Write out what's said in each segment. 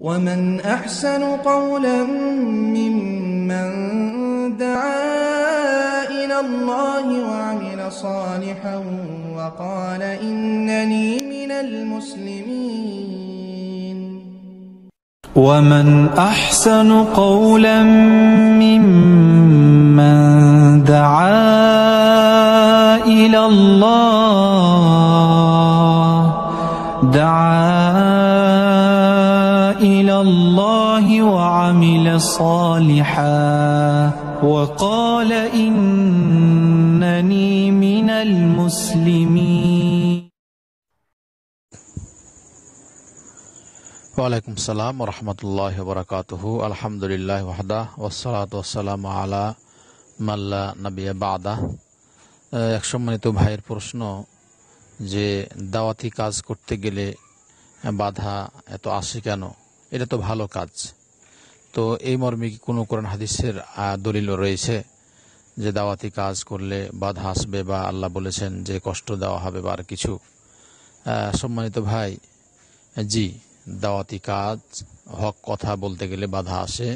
ومن أحسن قولا ممن دعا إلى الله وعمل صالحا وقال إنني من المسلمين ومن أحسن قولا ممن دعا إلى الله دعا الله وعمل صالحا وقال إنني من المسلمين ওয়ালাইকুম সালাম রহমতুল্লাহ বরকাতহু আলহামদুলিল্লাহ ওয়াহদা ওসালাত ওসালাম আলা মাল্লা নবিয়া বাদা এক সম্মানিত ভাইয়ের প্রশ্ন যে দাওয়াতি কাজ করতে গেলে বাধা এত আসে কেন এটা তো ভালো কাজ। তো এই মর্মে কি কোনো কোরআন হাদিসের দলিল রয়েছে যে দাওয়াতি কাজ করলে বাধা আসবে বা আল্লাহ বলেছেন যে কষ্ট দেওয়া হবে বা আর কিছু? সম্মানিত ভাই, জি, দাওয়াতি কাজ, হক কথা বলতে গেলে বাধা আসে।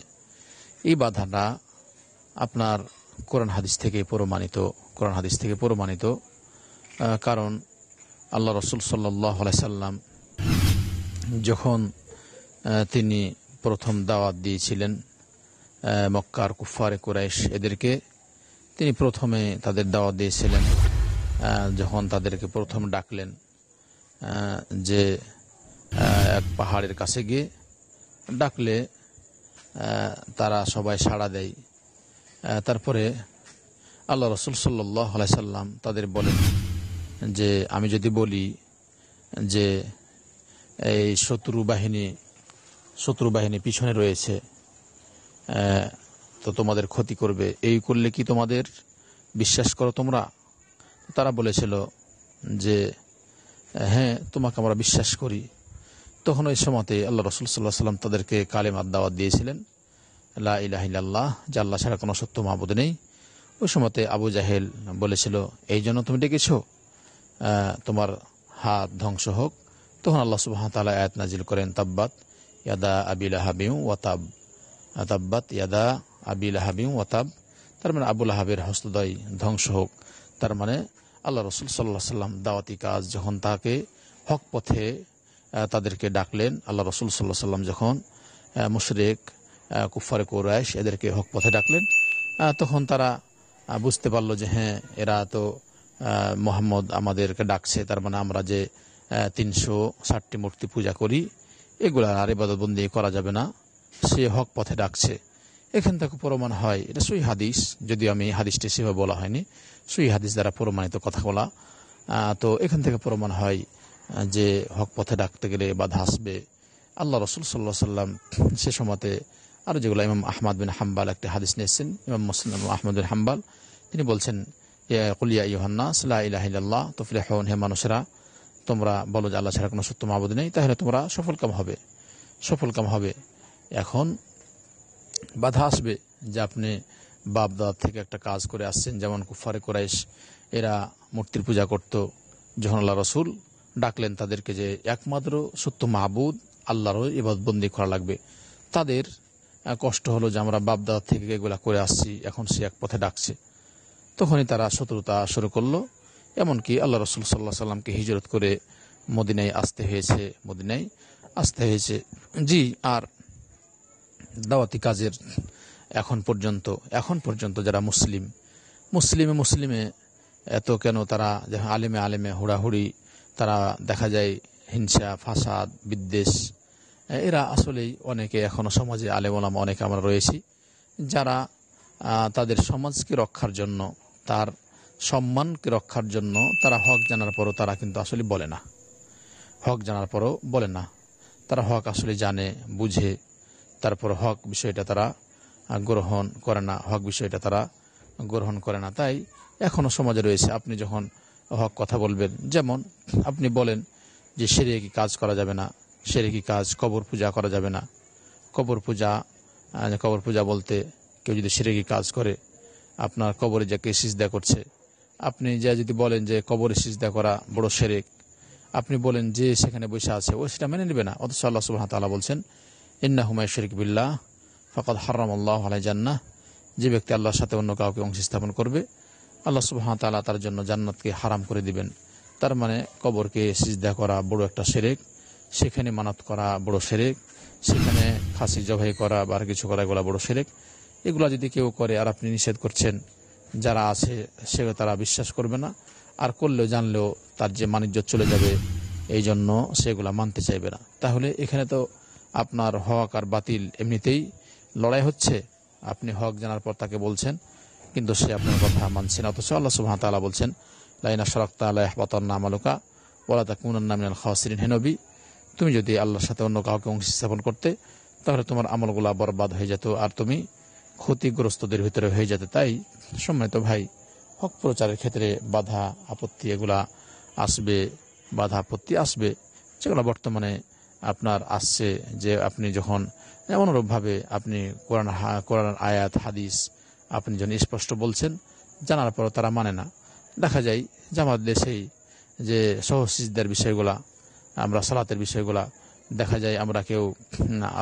এই বাধাটা আপনার কোরআন হাদিস থেকে প্রমাণিত, কোরআন হাদিস থেকে প্রমাণিত কারণ আল্লাহ রসুল সাল্লাহ সাল্লাম যখন তিনি প্রথম দাওয়াত দিয়েছিলেন মক্কার কুফারে কুরাইশ এদেরকে। তিনি প্রথমে তাদের দাওয়াত দিয়েছিলেন যখন তাদেরকে প্রথম ডাকলেন যে এক পাহাড়ের কাছে গিয়ে ডাকলে তারা সবাই সাড়া দেয়। তারপরে আল্লাহ রসুল সাল্লাহ সাল্লাম তাদের বলেন যে, আমি যদি বলি যে, এই শত্রু বাহিনী শত্রু বাহিনী পিছনে রয়েছে। তো তোমাদের ক্ষতি করবে। এই করলে কি তোমাদের? বিশ্বাস করো তোমরা? তারা বলেছিল যে হ্যাঁ তোমাকে আমরা বিশ্বাস করি। তখন ওই সময়তে আল্লাহ রসুল সাল্লাহ সাল্লাম তাদেরকে কালেমার দাওয়াত দিয়েছিলেন, লা ইলাহিল্লাহ যে আল্লাহ ছাড়া কোনো সত্য মাহবুদ নেই। ওই সময়তে আবু জাহেল বলেছিল, এই জন্য তুমি ডেকেছ? তোমার হাত ধ্বংস হোক। তখন আল্লাহ সুবাহ তালা আয়াত নাজিল করেন তাব্বাত। ইয়াদা আবিল হাবিউ ওয়াতাব তাব্বাত ইয়াদা আবিল হাবিউ ওয়াতাব তার মানে আবুল হাবের হস্তদয় ধ্বংস হোক তার মানে আল্লাহ রসুল সাল্লাহ সাল্লাম দাওয়াতি কাজ যখন তাকে হক পথে তাদেরকে ডাকলেন আল্লাহ রসুল সাল্লাহ সাল্লাম যখন মুশরেক কুফারে কোরাইশ এদেরকে হক পথে ডাকলেন তখন তারা বুঝতে পারল যে হ্যাঁ এরা তো মোহাম্মদ আমাদেরকে ডাকছে তার মানে আমরা যে তিনশো ষাটটি মূর্তি পূজা করি। এগুলা আর ইবাদতবন্দি করা যাবে না। সে হক পথে ডাকছে। এখান থেকে প্রমাণ হয়, এটা সই হাদিস যদি আমি হাদিসটি সেভাবে বলা হয়নি। সই হাদিস দ্বারা প্রমাণিত কথা বলা। তো এখান থেকে প্রমাণ হয় যে হক পথে ডাকতে গেলে বাধা আসবে। আল্লাহ রসুল সাল্লাহ সাল্লাম সে সময়তে আরও যেগুলো ইমাম আহমদ বিন হাম্বাল একটি হাদিস নিয়েছেন, ইমাম মুসলিম আহমদ বিন হাম্বাল, তিনি বলছেন কুলিয়া ইহান্না সাল্লাহ ইলাহিল্লাহ তফলে হন হে মানুষেরা তোমরা বলো যে আল্লাহ ছাড়া কোনো সত্য মাহবুদ নেই, তাহলে তোমরা সফলকাম হবে। সফলকাম হবে। এখন বাধা আসবে যে আপনি বাপ দাদার থেকে একটা কাজ করে আসছেন, যেমন কুফারে কোরাইশ, এরা মূর্তির পূজা করত, যখন আল্লাহ রসুল ডাকলেন তাদেরকে যে একমাত্র সত্য মাহবুদ আল্লাহরও ইবাদবন্দি করা লাগবে। তাদের কষ্ট হলো যে আমরা বাপ দাদা থেকে এগুলা করে আসছি, এখন সে এক পথে ডাকছে। তখনই তারা শত্রুতা শুরু করল। এমনকি আল্লাহ রসুল সাল্লাহ সাল্লামকে হিজরত করে মদিনায় আসতে হয়েছে, মদিনায় আসতে হয়েছে। জি, আর দাওয়াতি কাজের এখন পর্যন্ত এখন পর্যন্ত যারা মুসলিম, মুসলিমে মুসলিমে এত কেন তারা আলেমে আলেমে হুড়াহুড়ি, তারা দেখা যায় হিংসা, ফাসাদ, বিদ্বেষ এরা আসলেই অনেকে এখনও সমাজে আলেম ওলামা অনেকে আমরা রয়েছি, যারা তাদের সমাজকে রক্ষার জন্য তার সম্মানকে রক্ষার জন্য তারা হক জানার পরও তারা কিন্তু আসলে বলে না। হক জানার পরও বলে না। তারা হক আসলে জানে, বুঝে, তারপর হক বিষয়টা তারা গ্রহণ করে না, হক বিষয়টা তারা গ্রহণ করে না। তাই এখনও সমাজে রয়েছে, আপনি যখন হক কথা বলবেন, যেমন আপনি বলেন যে সেরে কি কাজ করা যাবে না, সেরে কি কাজ, কবর পূজা করা যাবে না। কবর পূজা কবর পূজা বলতে কেউ যদি সেরেকি কাজ করে, আপনার কবরে যাকে সিজদা করছে আপনি যা যদি বলেন যে কবরে সিজদা করা বড় সেরেক আপনি বলেন যে সেখানে বসে আছে, ও সেটা মেনে নেবে না। অথচ আল্লাহ সুবাহ তালা বলছেন ইন্না হুমায় শরিক বিল্লাহ, ফকদ হারাম আল্লাহ আলাই জান্না যে ব্যক্তি আল্লাহর সাথে অন্য কাউকে অংশ স্থাপন করবে, আল্লাহ সুবাহ তালা তার জন্য জান্নাতকে হারাম করে দিবেন। তার মানে কবরকে সিজদা করা বড় একটা সেরেক সেখানে মানত করা বড় সেরেক সেখানে খাসি জবাই করা বা আর কিছু করা এগুলো বড় সেরেক এগুলো যদি কেউ করে আর আপনি নিষেধ করছেন যারা আছে সে তারা বিশ্বাস করবে না। আর করলেও জানলেও তার যে মানিজ্য চলে যাবে, এই জন্য সেগুলা মানতে চাইবে না। তাহলে এখানে তো আপনার হক আর বাতিল এমনিতেই লড়াই হচ্ছে। আপনি হক জানার পর তাকে বলছেন, কিন্তু সে আপনার কথা মানছে না। অথচ আল্লাহ সুবাহ তালা বলছেন, লাইনা সরক্তা আল্লাহ নাম আলোকা ওলা তা মিনাল খাসিরিন। হেনবি তুমি যদি আল্লাহর সাথে অন্য কাউকে অংশ স্থাপন করতে, তাহলে তোমার আমলগুলা বরবাদ হয়ে যেত। আর তুমি ক্ষতিগ্রস্তদের ভিতরে হয়ে যেতে তাই, সম্মানিত ভাই, হক প্রচারের ক্ষেত্রে বাধা, আপত্তি এগুলা আসবে, বাধা, আপত্তি আসবে, যেগুলো বর্তমানে আপনার আসছে, যে আপনি যখন অনুরূপভাবে আপনি কোরআন কোরআন আয়াত, হাদিস আপনি যখন স্পষ্ট বলছেন, জানার পরও তারা মানে না। দেখা যায় যে আমাদের দেশেই যে সহসিজদের বিষয়গুলা, আমরা সালাতের বিষয়গুলা দেখা যায় আমরা কেউ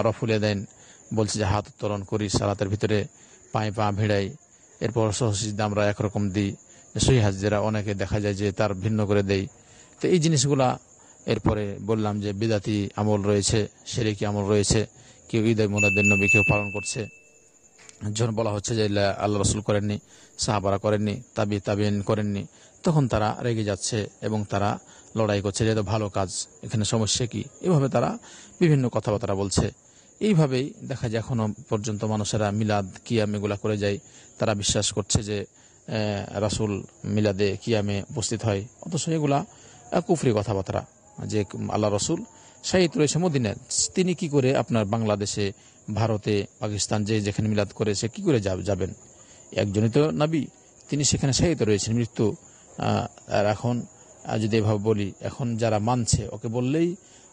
রফুলে দেন বলছি যে হাত উত্তোলন করি, সালাতের ভিতরে পায়ে পা ভিড়াই, এরপর সহসিজদা আমরা একরকম দিই। সহি হাজরা অনেকে দেখা যায় যে তার ভিন্ন করে দেই। তো এই জিনিসগুলা এরপরে বললাম যে বিদাতি আমল রয়েছে, সেরেকি আমল রয়েছে, কেউ ঈদ মোলাদের নবী কেউ পালন করছে। যখন বলা হচ্ছে যে আল্লাহ রসুল করেননি, সাহাবারা করেননি, তাবি তাবিন করেননি, তখন তারা রেগে যাচ্ছে এবং তারা লড়াই করছে যে এটা ভালো কাজ, এখানে সমস্যা কি? এভাবে তারা বিভিন্ন কথাবার্তা বলছে। এইভাবেই দেখা যায় এখনও পর্যন্ত মানুষেরা মিলাদ, কিয়াম এগুলা করে যায়। তারা বিশ্বাস করছে যে রাসূল মিলাদে, কিয়ামে উপস্থিত হয়। অথচ এগুলা কুফরি কথাবার্তা। যে আল্লাহ রসুল শাহিদ রয়েছে মদিনায় তিনি কি করে আপনার বাংলাদেশে, ভারতে, পাকিস্তান যে যেখানে মিলাদ করেছে কি করে যাবেন? একজনই তো নাবি, তিনি সেখানে শাহিত রয়েছেন, মৃত্যু। আর এখন যদি এভাবে বলি, এখন যারা মানছে, ওকে বললেই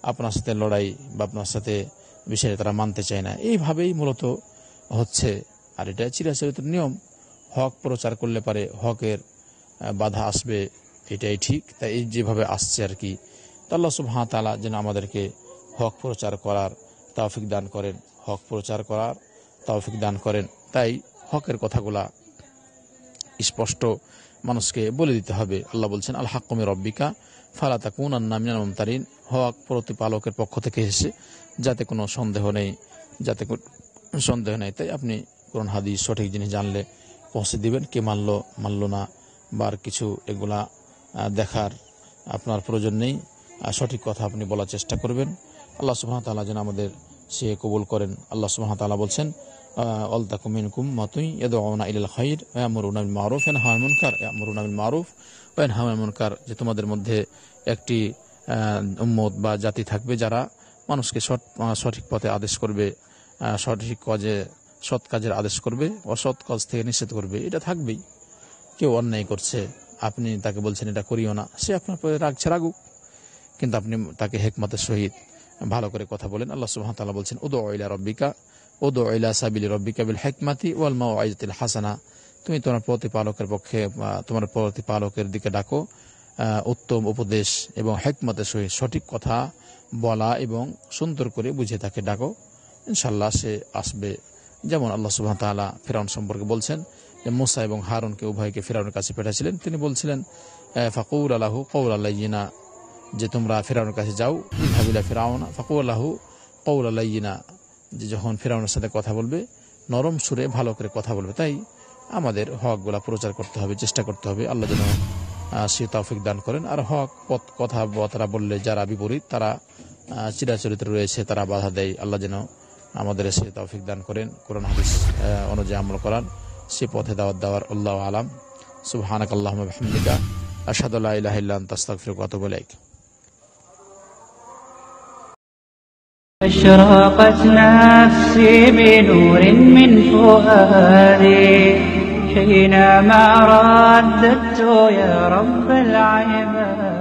আপনার সাথে লড়াই বা আপনার সাথে বিষয়ে তারা মানতে চায় না। এইভাবেই মূলত হচ্ছে। আর এটা চিরাচরিত নিয়ম। হক প্রচার করলে পারে হকের বাধা আসবে, এটাই ঠিক। তাই এই যেভাবে আসছে আর কি, তো আল্লাহ সুবহান তালা যেন আমাদেরকে হক প্রচার করার তৌফিক দান করেন। হক প্রচার করার তৌফিক দান করেন। তাই হকের কথাগুলা স্পষ্ট মানুষকে বলে দিতে হবে। আল্লাহ বলছেন, আল হাক্কমে রব্বিকা ফালাতা কুন আন্নামিনাল মমতারিন। হক প্রতিপালকের পক্ষ থেকে এসে যাতে কোনো সন্দেহ নেই, যাতে সন্দেহ নেই। তাই আপনি কোরআন, হাদিস সঠিক জিনিস জানলে পৌঁছে দিবেন। কে মানল মানল না, বা কিছু এগুলা দেখার আপনার প্রয়োজন নেই। সঠিক কথা আপনি বলার চেষ্টা করবেন। আল্লাহ তাআলা যেন আমাদের সে কবুল করেন। আল্লাহ তাআলা বলছেন অলতাকুম মিনকুম মাতুই ইয়াদউনা ইলাল খাইর ওয়া ইয়ামুরুনা বিল মারুফ, ওয়া ইয়ানহাউনা আনিল মুনকার ইয়ামুরুনা মারুফ ইয়ানহাউনা আনিল যে তোমাদের মধ্যে একটি উম্মত বা জাতি থাকবে যারা মানুষকে সঠিক পথে আদেশ করবে সঠিক কাজে, সৎ কাজের আদেশ করবে, অসৎ কাজ থেকে নিষেধ করবে। এটা থাকবেই। কেউ অন্যায় করছে, আপনি তাকে বলছেন এটা করিও না, সে আপনার রাগছে রাগুক কিন্তু আপনি তাকে হেকমতের সহিত ভালো করে কথা বলেন। আল্লাহ ওয়া বলছেন উদু ইলা রব্বিকা উদু ইলা সাবিলি রব্বিকা বিল হেকমাতি ওয়াল মাউইজাতিল হাসানা। তুমি তোমার প্রতিপালকের পক্ষে তোমার প্রতিপালকের দিকে ডাকো। উত্তম উপদেশ এবং হেকমতের সহিত সঠিক কথা বলা এবং সুন্দর করে বুঝে তাকে ডাকো। ইনশাল্লাহ সে আসবে। যেমন আল্লাহ সুবহান তাআলা ফেরাউন সম্পর্কে বলছেন যে মোসা এবং হারুনকে উভয়কে ফেরাউনের কাছে পাঠিয়েছিলেন তিনি বলছিলেন ফাকুর আলাহু কৌল আল্লাহিনা যে তোমরা ফেরাউনের কাছে যাও ইহাবিলা ফেরাউনা ফাকুর আলাহু কৌল আল্লাহিনা যে যখন ফেরাউনের সাথে কথা বলবে, নরম সুরে ভালো করে কথা বলবে। তাই আমাদের হকগুলা প্রচার করতে হবে, চেষ্টা করতে হবে। আল্লাহ সে তৌফিক দান করেন আর হক পথ কথা তারা বললে যারা বিপরীত তারা আহ, চিরাচরিত্র রয়েছে তারা বাধা দেয় আল্লাহ যেন আমাদের সে তৌফিক দান করেন কোরআন হাদিস আহ, অনুযায়ী আমল করান সে পথে দাওয়াত দেওয়ার আল্লাহ আলাম সুবহানাক আল্লাহুম্মা বিহামদিকা আশহাদু আল্লা ইলাহা ইল্লা আনতা আস্তাগফিরুকা ওয়া আতুবু ইলাইক أشرقت نفسي بنور من فؤادي حينما رددت يا رب العباد.